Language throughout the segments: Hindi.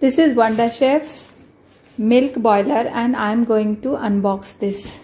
This is Wonder Chef's milk boiler and I am going to unbox this.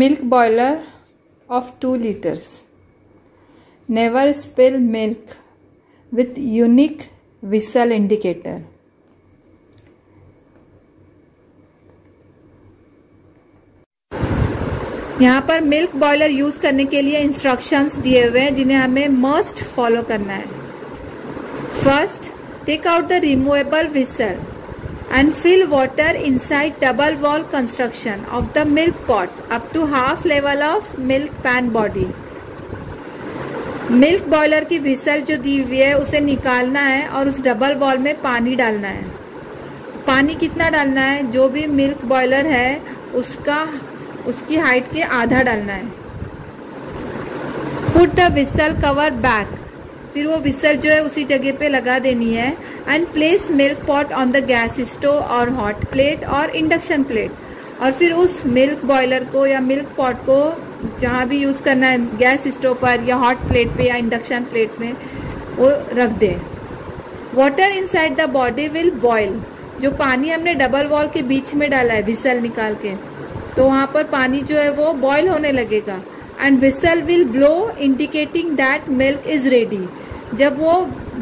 Milk boiler of 2 liters. Never spill milk with unique whistle indicator. यहाँ पर मिल्क बॉयलर यूज़ करने के लिए इंस्ट्रक्शंस दिए हुए हैं, जिन्हें हमें मस्ट फॉलो करना है first take out the removable whistle and fill water inside double wall construction of the milk pot up to half level of milk pan body. Milk boiler की विसल जो दी हुई है, उसे निकालना है और उस डबल वॉल में पानी डालना है। पानी कितना डालना है? जो भी मिल्क बॉयलर है, उसका, उसकी हाइट के आधा डालना है। Put the whistle cover back फिर वो विसल जो है उसी जगह पे लगा देनी है। And place milk pot on the gas stove और हॉट प्लेट और इंडक्शन प्लेट और फिर उस मिल्क बॉयलर को या मिल्क पॉट को जहाँ भी यूज़ करना है गैस स्टोव पर या हॉट प्लेट पे या इंडक्शन प्लेट में, वो रख दे। Water inside the body will boil जो पानी हमने डबल वॉल के बीच में डाला है, विसल निकाल के तो वहाँ पर पानी जो है वो बॉयल होने लगेगा। And whistle will blow indicating that milk is ready जब वो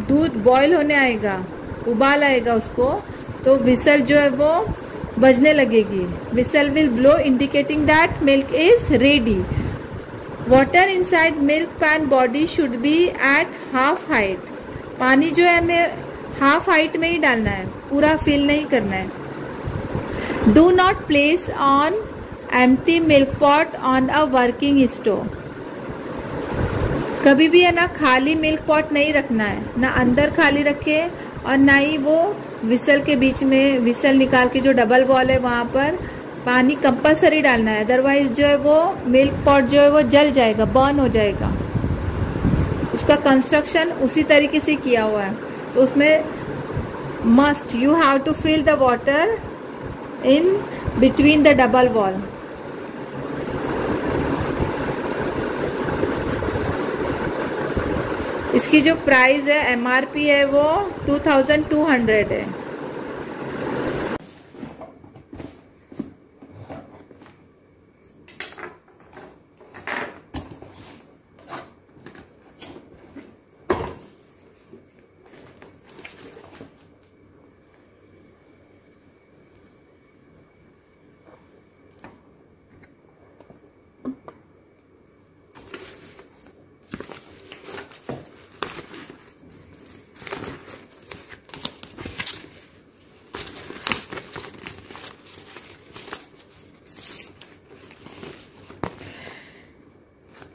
दूध बॉईल होने आएगा, उबाल आएगा उसको तो विसल जो है वो बजने लगेगी। Whistle will blow indicating that milk is ready water inside milk pan body should be at half height पानी जो है हमें हाफ़ हाइट में ही डालना है, पूरा फिल नहीं करना है। Do not place on empty milk pot on a working stove कभी भी है ना खाली मिल्क पॉट नहीं रखना है, ना अंदर खाली रखे और ना ही वो विसल के बीच में विसल निकाल के जो डबल वॉल है वहाँ पर पानी कंपलसरी डालना है। अदरवाइज़ जो है वो मिल्क पॉट जो है वो जल जाएगा बर्न हो जाएगा। उसका कंस्ट्रक्शन उसी तरीके से किया हुआ है। तो उसमें must you have to fill the water in between the double wall इसकी जो प्राइस है एमआरपी है वो टू थाउज़ेंड टू हंड्रेड है।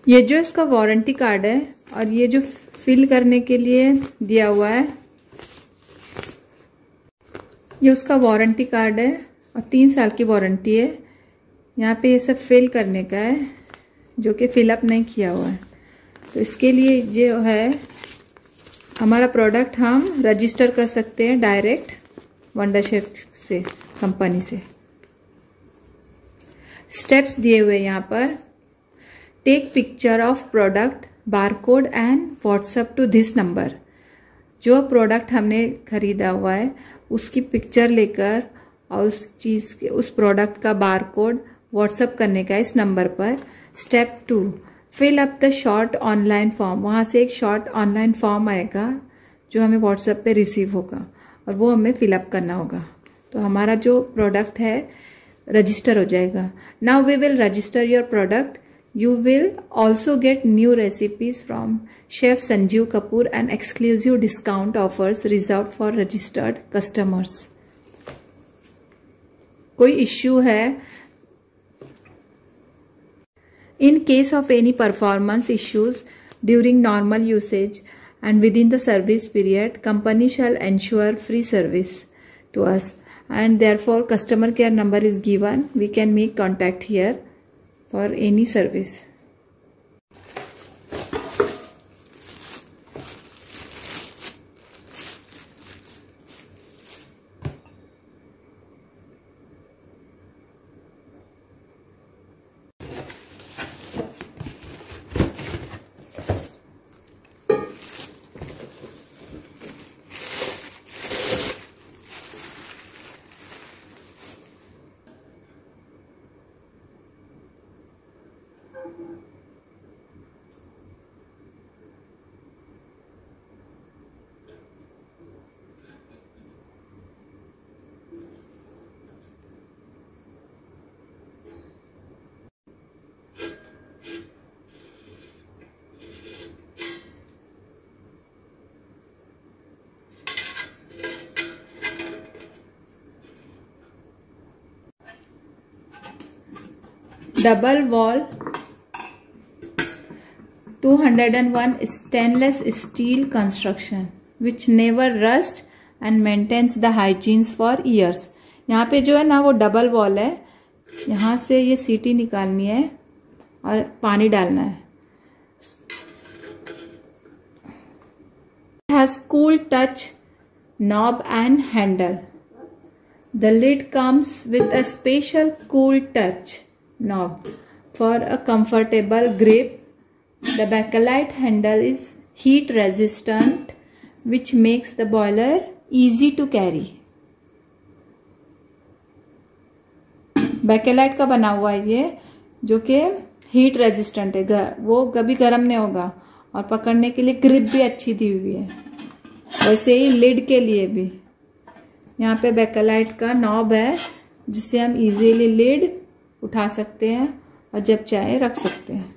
ये जो इसका वारंटी कार्ड है और ये जो फिल करने के लिए दिया हुआ है, ये उसका वारंटी कार्ड है और तीन साल की वारंटी है। यहाँ पे ये सब फिल करने का है, जो कि फिलअप नहीं किया हुआ है। तो इसके लिए जो है, हमारा प्रोडक्ट हम रजिस्टर कर सकते हैं डायरेक्ट वंडर शेफ से कंपनी से। स्टेप्स दिए हुए यहाँ पर। Take picture of product barcode and WhatsApp to this number जो प्रोडक्ट हमने खरीदा हुआ है, उसकी पिक्चर लेकर और उस चीज़ के, उस प्रोडक्ट का बारकोड व्हाट्सअप करने का इस नंबर पर step two fill up the short online form वहाँ से एक शॉर्ट ऑनलाइन फॉर्म आएगा, जो हमें व्हाट्सएप पे रिसीव होगा और वो हमें फिलअप करना होगा। तो हमारा जो प्रोडक्ट है रजिस्टर हो जाएगा। Now we will register your product You will also get new recipes from Chef Sanjeev Kapoor and exclusive discount offers reserved for registered customers. कोई इश्यू है In case of any performance issues during normal usage and within the service period, company shall ensure free service to us and therefore customer care number is given. We can make contact here For any service double wall 201 stainless steel construction which never rust and maintains the hygienes for years यहाँ पे जो है ना वो डबल वॉल है। यहाँ से ये सीटी निकालनी है और पानी डालना है। Has cool touch knob and handle the lid comes with a special cool touch knob for a comfortable grip. The bakelite handle is heat resistant which makes the boiler easy to carry. Bakelite का बना हुआ है ये जो कि हीट रेजिस्टेंट है वो कभी गर्म नहीं होगा और पकड़ने के लिए ग्रिप भी अच्छी दी हुई है वैसे ही लिड के लिए भी यहाँ पे बैकेलाइट का नॉब है जिससे हम इजीली लिड उठा सकते हैं और जब चाहे रख सकते हैं।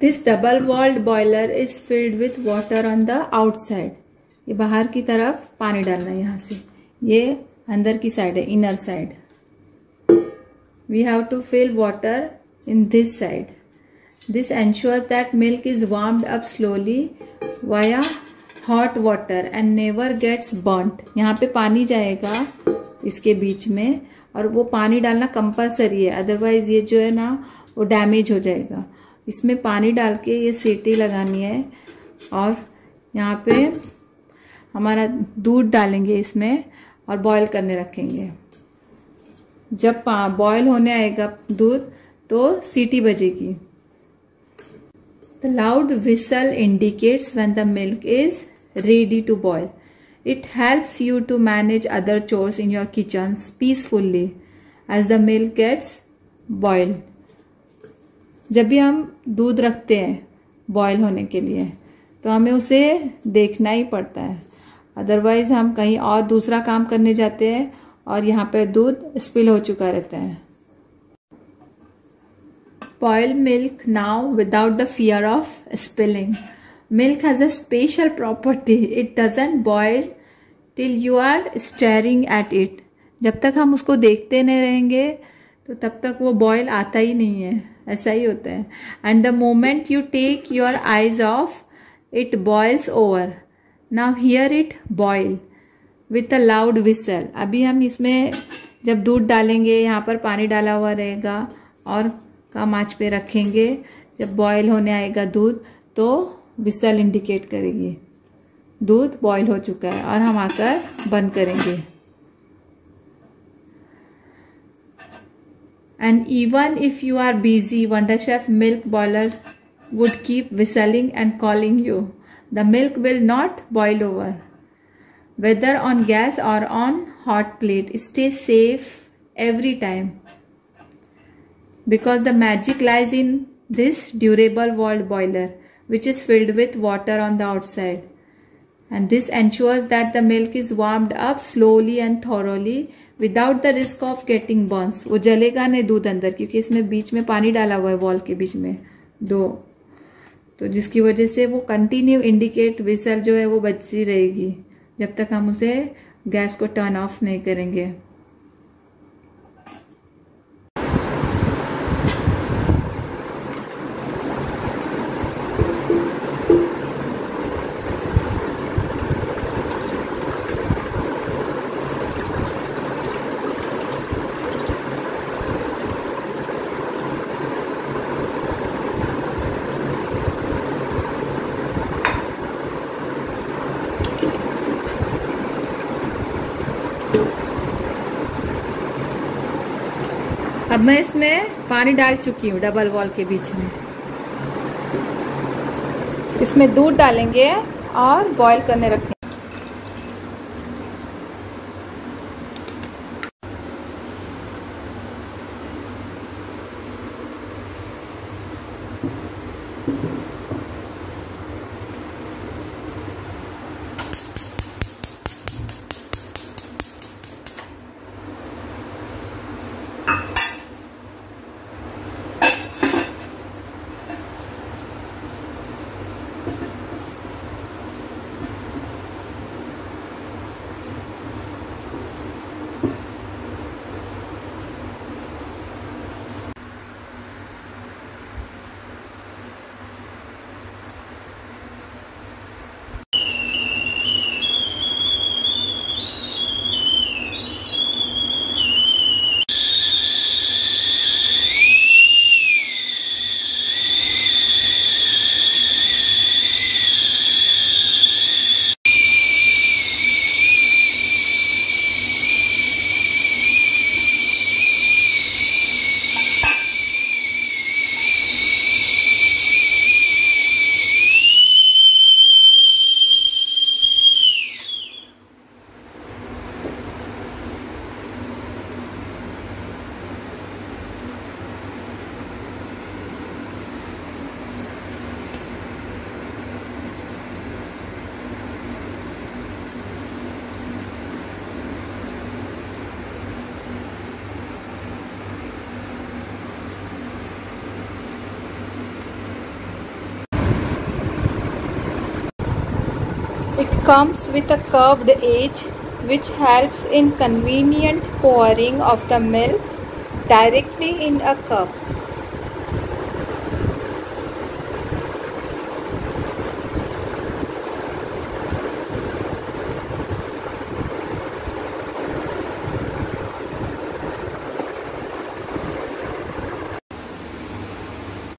This double walled boiler is filled with water on the outside ये बाहर की तरफ़ पानी डालना है यहाँ से। ये अंदर की साइड है inner side we have to fill water in this side this ensure that milk is warmed up slowly via hot water and never gets burnt यहाँ पे पानी जाएगा इसके बीच में और वो पानी डालना कंपलसरी है. अदरवाइज़ ये जो है ना, वो डैमेज हो जाएगा. इसमें पानी डाल के ये सीटी लगानी है और यहाँ पे हमारा दूध डालेंगे इसमें और बॉईल करने रखेंगे. जब बॉईल होने आएगा दूध तो सीटी बजेगी. The loud whistle indicates when the milk is ready to boil. It helps you to manage other chores in your kitchens peacefully as the milk gets boiled. जब भी हम दूध रखते हैं बॉयल होने के लिए तो हमें उसे देखना ही पड़ता है अदरवाइज़ हम कहीं और दूसरा काम करने जाते हैं और यहाँ पे दूध स्पिल हो चुका रहता है boil milk now without the fear of spilling Milk has a special property. It doesn't boil till you are staring at it. जब तक हम उसको देखते नहीं रहेंगे तो तब तक वो बॉयल आता ही नहीं है ऐसा ही होता है and the moment you take your eyes off it boils over now here it boil with a loud whistle अभी हम इसमें जब दूध डालेंगे, यहाँ पर पानी डाला हुआ रहेगा और कम आँच पे रखेंगे, जब बॉयल होने आएगा दूध तो विसल इंडिकेट करेगी। दूध बॉईल हो चुका है और हम आकर बंद करेंगे। And even if you are busy Wonderchef milk boiler would keep whistling and calling you the milk will not boil over whether on gas और on hot plate stay safe every time because the magic lies in this durable walled boiler which is filled with water on the outside. And this ensures that the milk is warmed up slowly and thoroughly without the risk of getting burns. वो जलेगा नहीं दूध अंदर क्योंकि इसमें बीच में पानी डाला हुआ है वॉल के बीच में दो तो जिसकी वजह से वो कंटिन्यू इंडिकेट विसल जो है वो बचती रहेगी जब तक हम उसे गैस को टर्न ऑफ़ नहीं करेंगे अब मैं इसमें पानी डाल चुकी हूँ डबल वॉल के बीच में। इसमें दूध डालेंगे और बॉईल करने रखेंगे It comes with a curved edge which helps in convenient pouring of the milk directly in a cup.